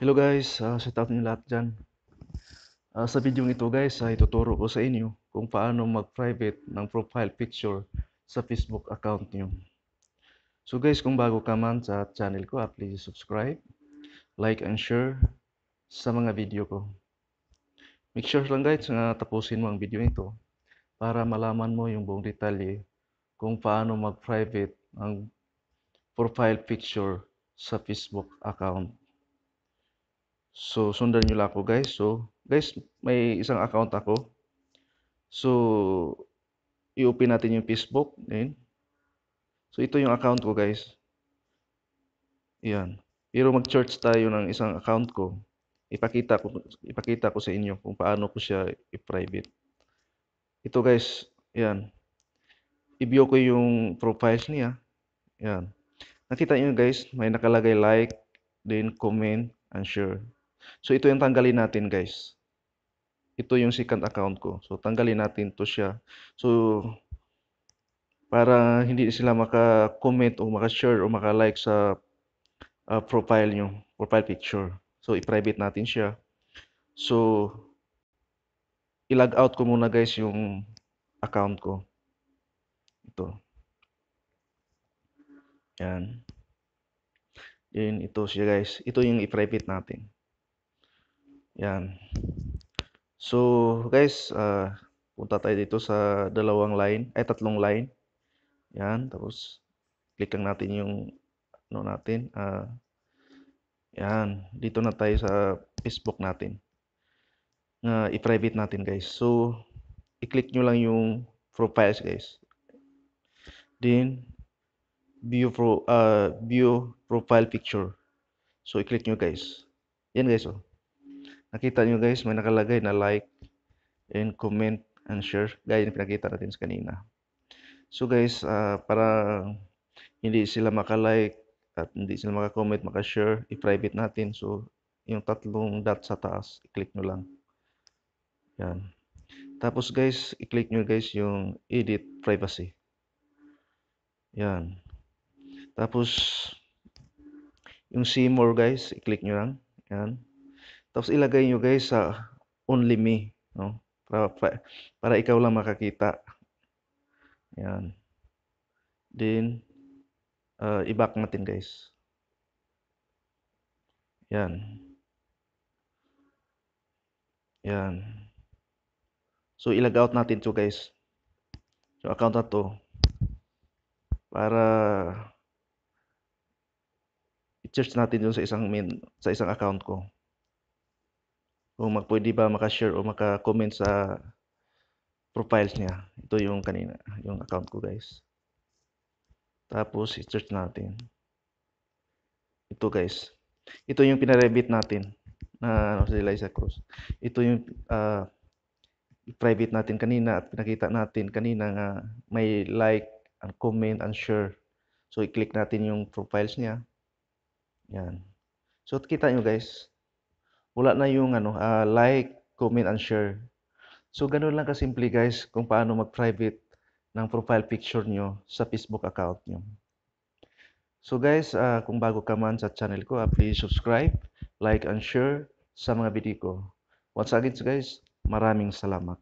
Hello guys, uh, shout out niyo lahat dyan. Ah, sa video ito guys, ay ituturo ko sa inyo kung paano mag-private ng profile picture sa Facebook account niyo. So guys, kung bago ka man sa channel ko, ah, please subscribe, like and share sa mga video ko. Make sure lang guys na tapusin mo ang video ito para malaman mo yung buong detalye kung paano mag-private ang profile picture sa Facebook account. So, sundan nyo lang ako guys. So, guys, may isang account ako. So, i-open natin yung Facebook. Ayan. So, ito yung account ko guys. Ayan. Pero mag-search tayo ng isang account ko. Ipakita ko, ipakita ko sa inyo kung paano ko siya i-private. Ito guys, ayan. I-view ko yung profiles niya. Ayan. Nakita nyo guys, may nakalagay like, then comment, and share. So, ito yung tanggalin natin, guys. Ito yung second account ko. So, tanggalin natin to siya. So, para hindi sila maka-comment o maka-share o maka-like sa uh, profile nyo, profile picture. So, i-private natin siya. So, i-log out ko muna, guys, yung account ko. Ito. Yan. Then, ito siya, guys. Ito yung i-private natin. Yan. So, guys, uh, punta tayo dito sa dalawang line, ay tatlong line. Yan, tapos click natin yung ano natin. Uh, yan, dito na tayo sa Facebook natin. Na uh, i-private natin, guys. So, i-click nyo lang yung profiles, guys. Then, view pro uh, view profile picture. So, i-click nyo, guys. Yan, guys, oh. Nakita nyo guys, may nakalagay na like and comment and share. Gaya yung pinakita natin kanina. So guys, uh, para hindi sila makalike at hindi sila maka-comment, maka-share, i-private natin. So, yung tatlong dot sa taas, i-click nyo lang. Yan. Tapos guys, i-click nyo guys yung edit privacy. Yan. Tapos, yung see more guys, i-click nyo lang. Yan. Tapos ilagay nyo guys sa only me, no? Para, para, ikaw lang makakita. Yan. Then, uh, i-back natin guys. Yan. Yan. So, ilag out natin to guys. Yung account na to. Para i-search natin dun sa isang main, sa isang account ko kung mag, pwede ba maka-share o maka-comment sa profiles niya. Ito yung kanina, yung account ko guys. Tapos, i-search natin. Ito guys. Ito yung pinarebit natin na ano, si Eliza Cruz. Ito yung uh, private natin kanina at pinakita natin kanina nga may like and comment and share. So, i-click natin yung profiles niya. Yan. So, kita nyo guys, wala na yung ano, uh, like, comment, and share. So, ganun lang kasimple guys kung paano mag-private ng profile picture nyo sa Facebook account nyo. So guys, uh, kung bago ka man sa channel ko, uh, please subscribe, like, and share sa mga video ko. Once again guys, maraming salamat.